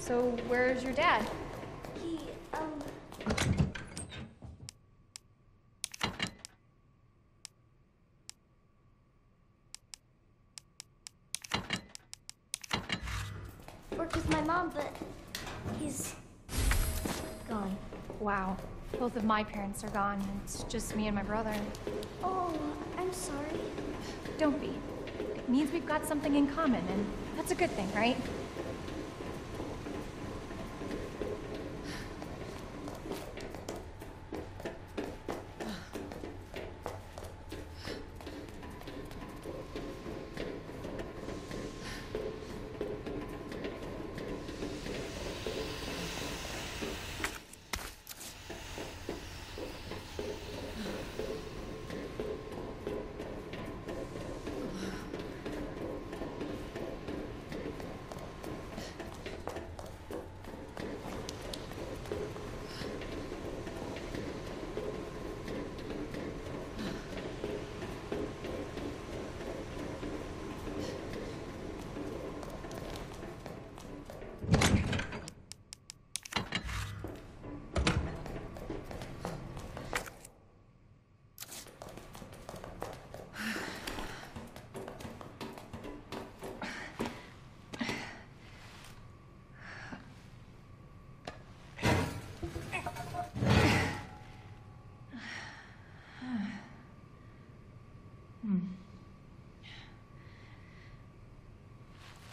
So, where's your dad? He, um. Worked with my mom, but he's gone. Wow. Both of my parents are gone. It's just me and my brother. Oh, I'm sorry. Don't be. It means we've got something in common, and that's a good thing, right?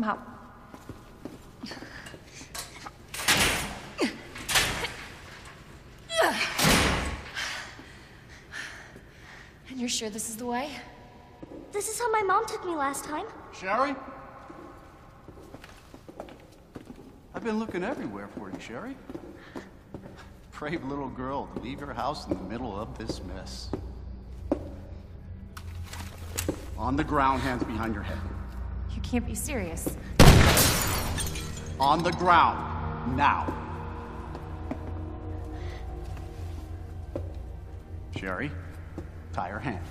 come out. And you're sure this is the way? This is how my mom took me last time. Sherry? I've been looking everywhere for you, Sherry. Brave little girl to leave your house in the middle of this mess. On the ground, hands behind your head. Can't be serious. On the ground, now. Sherry, tie her hands.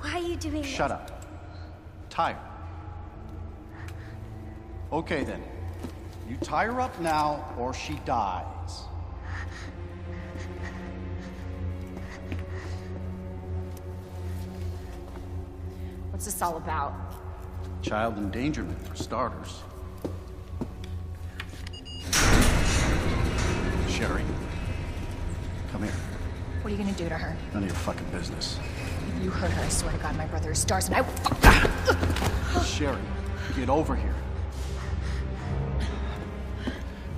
Why are you doing this? Shut up. Tie her. Okay then. You tie her up now, or she dies. What's this all about? Child endangerment, for starters. Sherry, come here. What are you gonna do to her? None of your fucking business. If you hurt her, I swear to God, my brother is S.T.A.R.S. and I will. fuck. Sherry, get over here.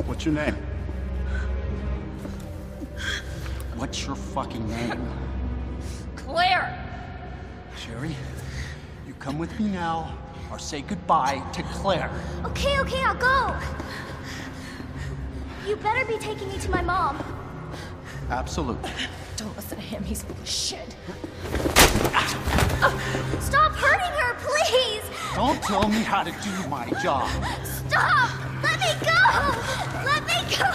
What's your name? What's your fucking name? Claire! Sherry, you come with me now, or say goodbye to Claire. Okay, okay, I'll go. You better be taking me to my mom. Absolutely. Don't listen to him, he's full of shit. Stop hurting her, please! Don't tell me how to do my job. Stop! Let me go! Let me go!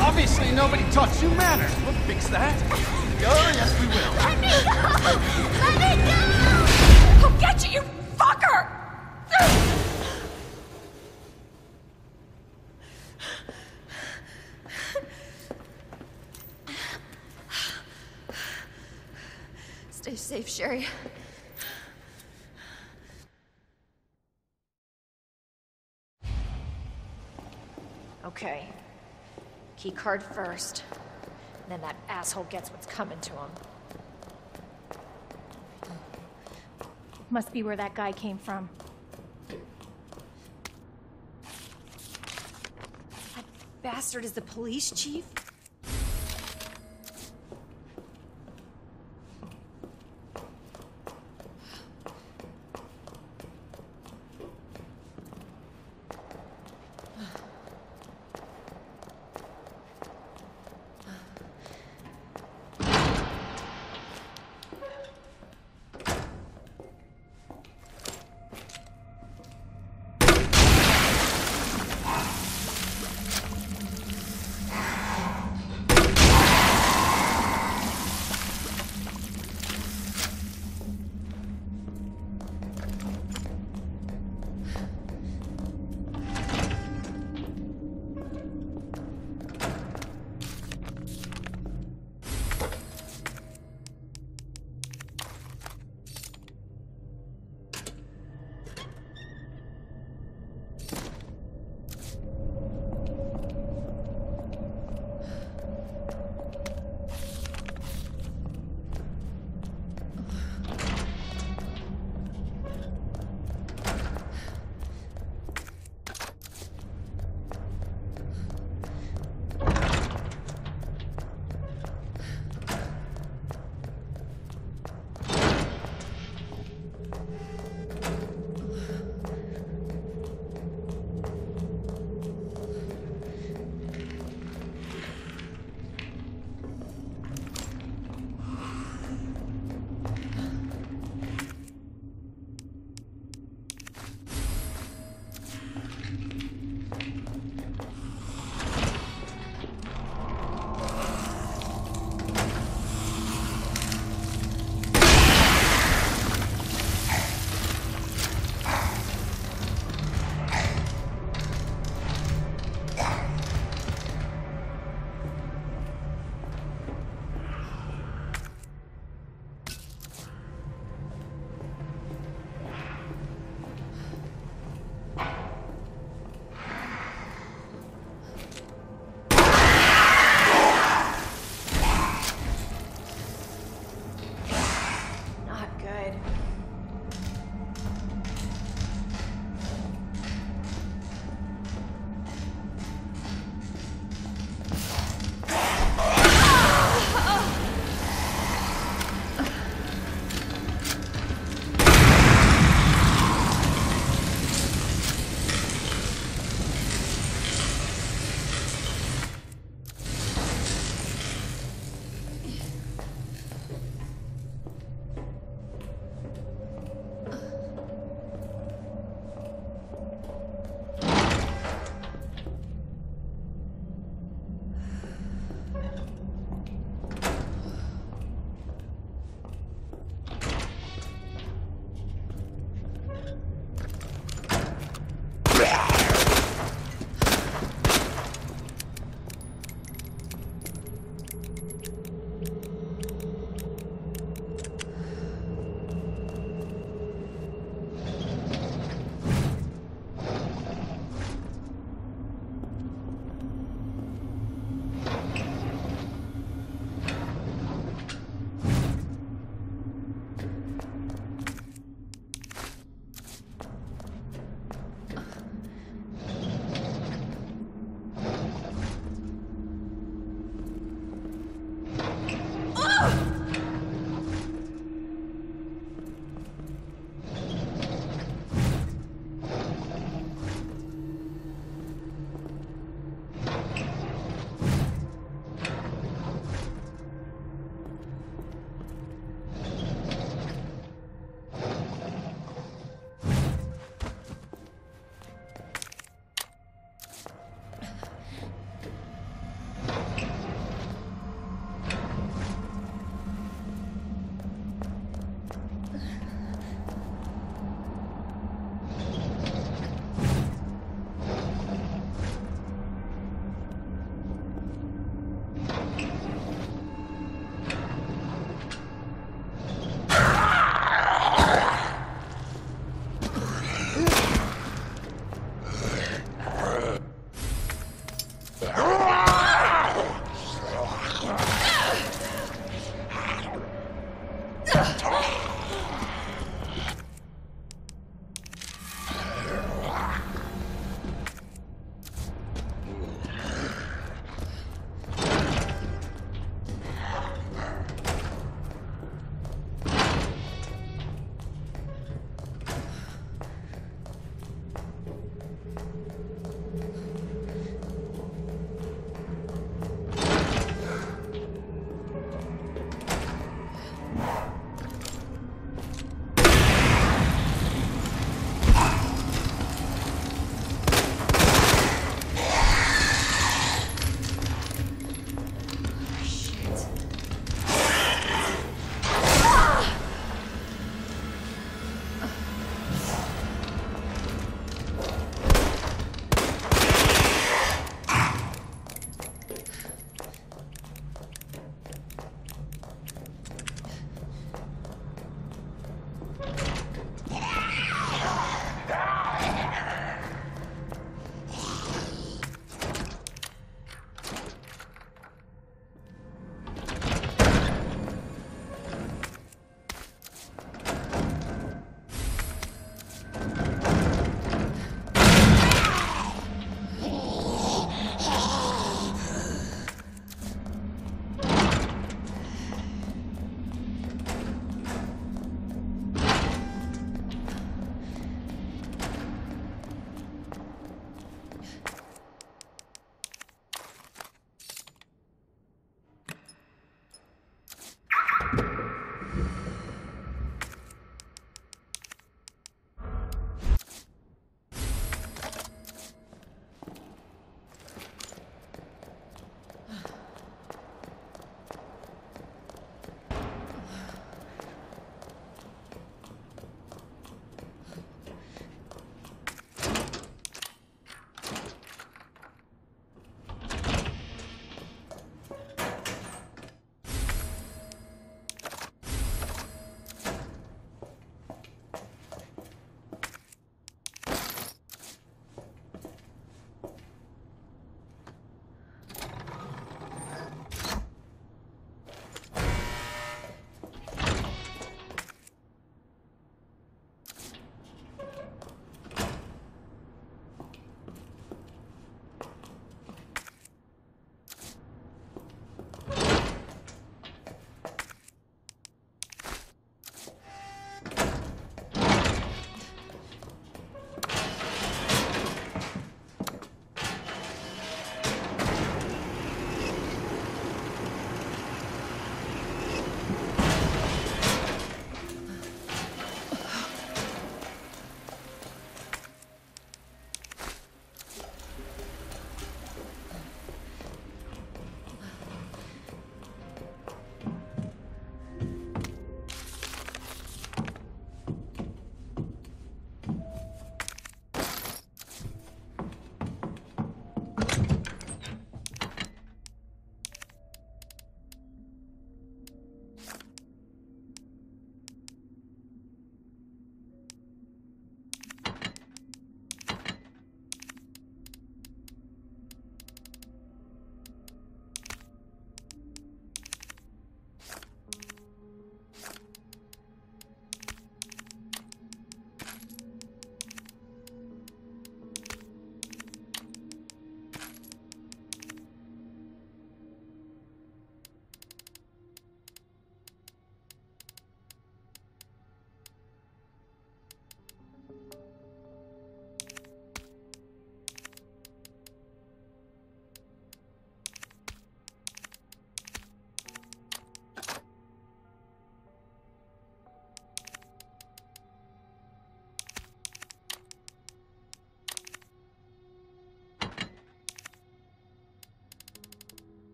Obviously, nobody taught you manners. We'll fix that. Oh, yes, we will. Let me go! Let me go! I'll get you, you safe, Sherry. Okay. Key card first. Then that asshole gets what's coming to him. Must be where that guy came from. That bastard is the police chief?